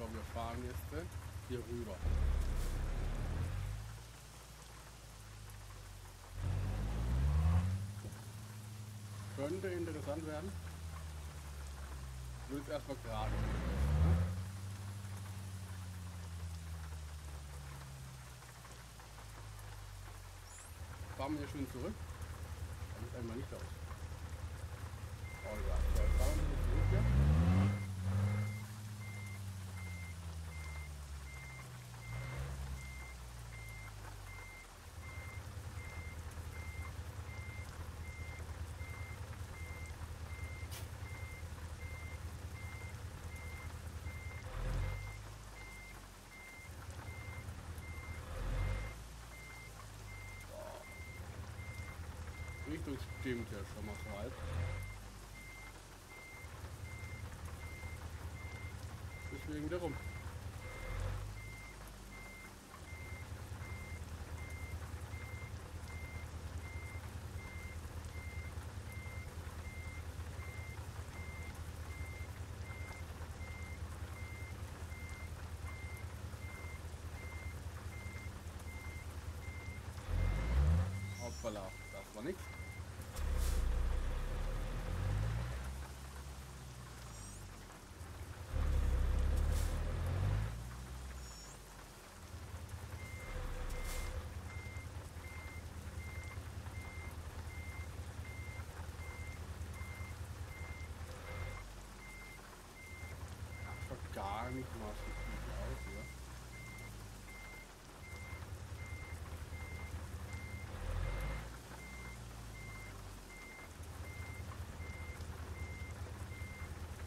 So, wir fahren jetzt äh, hier rüber. Könnte interessant werden. Ich will jetzt erstmal gerade. Fahren wir schön zurück. Dann ist einmal nicht aus. Oh Richtung stimmt ja schon mal so halb. Deswegen darum. Hoppala, das war nix. Gar nicht mal so gut aus, oder?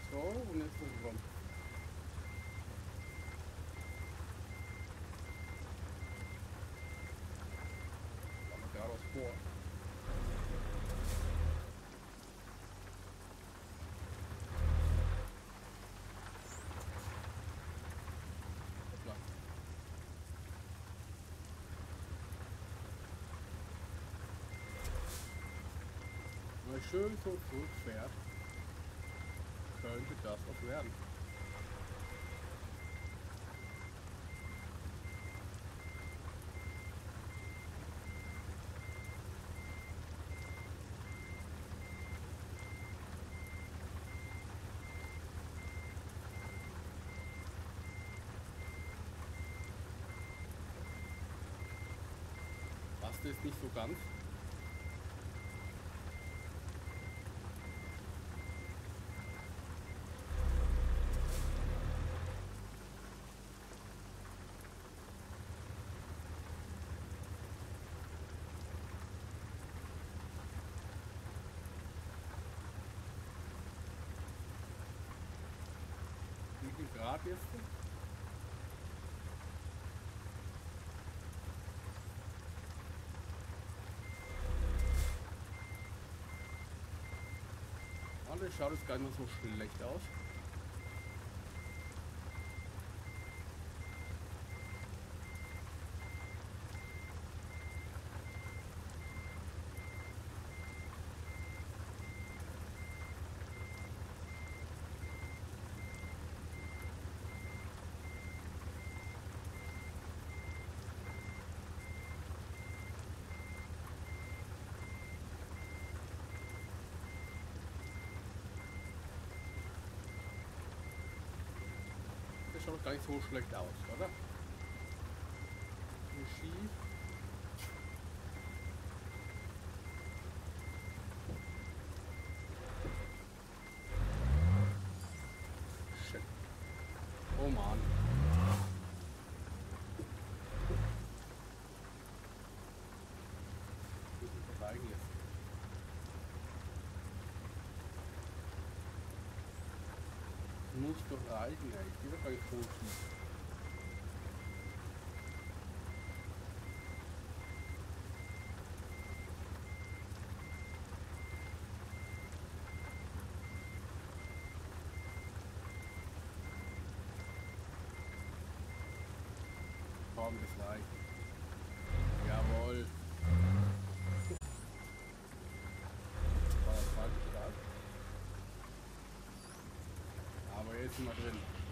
So, und jetzt ist rum. Schön so zurückfährt, könnte das was werden. Passt jetzt nicht so ganz. Grad jetzt? Und es schaut jetzt gar nicht mal so schlecht aus. Das schaut gar nicht so schlecht aus, oder? Schief. Oh Mann. Eigentlich? Muss doch reichen, ey. Ich will doch gar nicht so schief. Komm, das reicht. Jawohl. War das